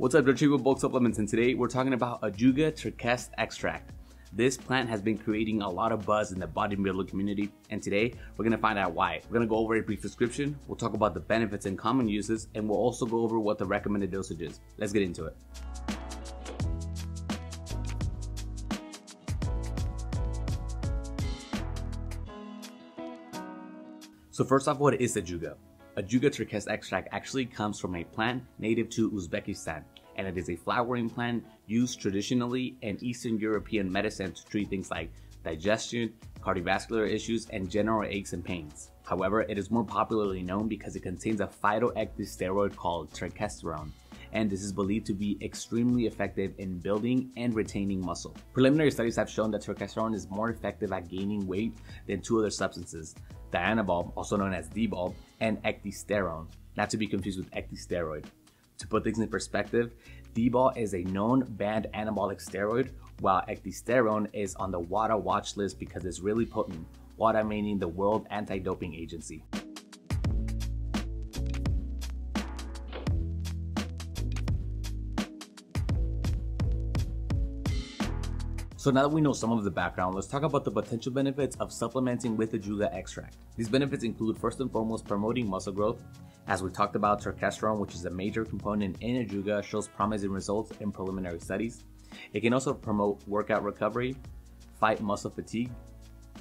What's up, Retrieval Bulk Supplements, and today we're talking about Ajuga Turkest extract. This plant has been creating a lot of buzz in the bodybuilder community, and today we're gonna find out why. We're gonna go over a brief description, we'll talk about the benefits and common uses, and we'll also go over what the recommended dosage is. Let's get into it. So first off, what is Ajuga? Ajuga Turkest extract actually comes from a plant native to Uzbekistan, and it is a flowering plant used traditionally in Eastern European medicine to treat things like digestion, cardiovascular issues, and general aches and pains. However, it is more popularly known because it contains a phytoecdysteroid called turkesterone, and this is believed to be extremely effective in building and retaining muscle. Preliminary studies have shown that turkesterone is more effective at gaining weight than two other substances, dianabol, also known as D-bol, and ecdysterone, not to be confused with ecdysteroid. To put things in perspective, D-bol is a known banned anabolic steroid, while ecdysterone is on the WADA watch list because it's really potent, WADA meaning the World Anti-Doping Agency. So now that we know some of the background, let's talk about the potential benefits of supplementing with the Ajuga extract. These benefits include first and foremost promoting muscle growth. As we talked about, turkesterone, which is a major component in Ajuga, shows promising results in preliminary studies. It can also promote workout recovery, fight muscle fatigue,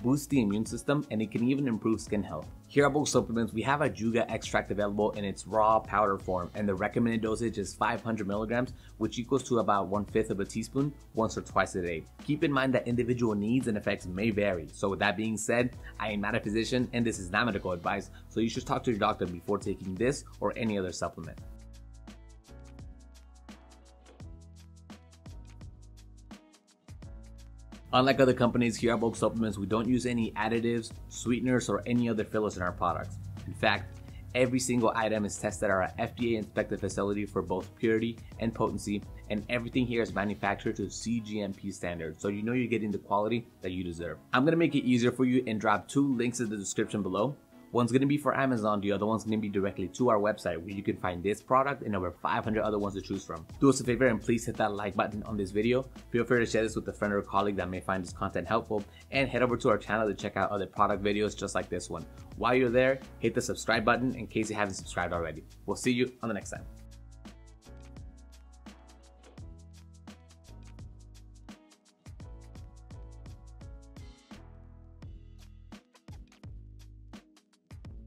boosts the immune system, and it can even improve skin health. Here at Bulk Supplements, we have Ajuga extract available in its raw powder form, and the recommended dosage is 500 milligrams, which equals to about one fifth of a teaspoon once or twice a day. Keep in mind that individual needs and effects may vary. So with that being said, I am not a physician and this is not medical advice, so you should talk to your doctor before taking this or any other supplement. Unlike other companies, here at Bulk Supplements, we don't use any additives, sweeteners, or any other fillers in our products. In fact, every single item is tested at our FDA inspected facility for both purity and potency, and everything here is manufactured to CGMP standards, so you know you're getting the quality that you deserve. I'm gonna make it easier for you and drop two links in the description below. One's gonna be for Amazon, the other one's gonna be directly to our website where you can find this product and over 500 other ones to choose from. Do us a favor and please hit that like button on this video. Feel free to share this with a friend or colleague that may find this content helpful and head over to our channel to check out other product videos just like this one. While you're there, hit the subscribe button in case you haven't subscribed already. We'll see you on the next time.